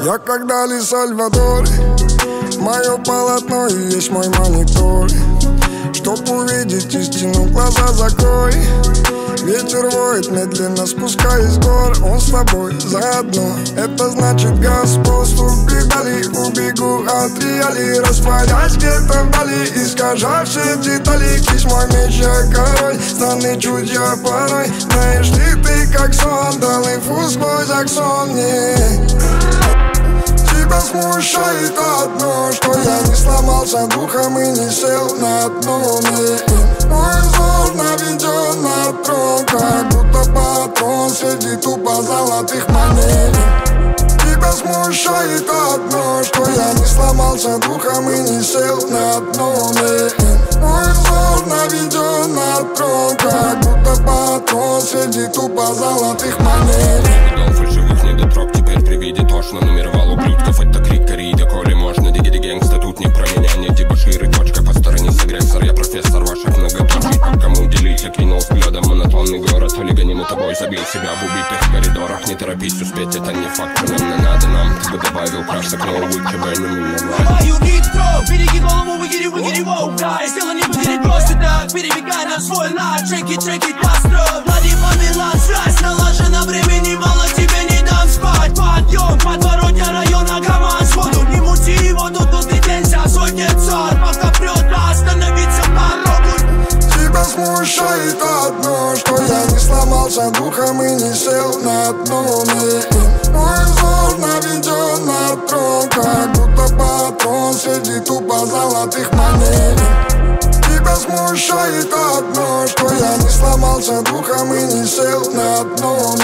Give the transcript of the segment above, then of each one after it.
Я как Дали Сальвадор Мое полотно и есть мой монитор. Чтоб увидеть истину, глаза закрой. Ветер воет, медленно спускаясь с гор. Он с тобой заодно. Это значит Господь Убегали, убегу от реалий Растворясь где-то вдали Искажая все детали. Кись мой меч, я король Странный чуть я порой. Знаешь ли ты, как сон Дал инфу сквозь аксон Тебя смущает одно Что я не сломался духом и не сел на дно. Мой взор наведен на трон Как будто патрон среди тупо золотых монет. Тебя смущает одно Что я не сломался духом и не сел на дно. Мой взор наведен на трон Как будто патрон среди тупо золотых монет. Дом фальшивых недотрог теперь при виде тошно Номеровал монотонный город. Олига мы тобой, забил себя в убитых коридорах. Не торопись успеть, это не факт, не надо нам Ты бы добавил краш, так новый ЧБ не миновать береги голову, выгири, выгири, воу Да, я сделал не выгири просто так. Перебегай на свой лад, чеки, чеки, построй. Влади Вавилон, связь налажена Времени сломался духом и не сел на дно Мой взор наведен на трон Как будто патрон среди тупо золотых монет. Тебя смущает одно Что я не сломался духом и не сел на дно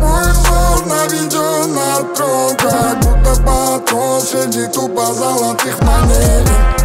Мой взор наведен на трон Как будто патрон среди тупо золотых монет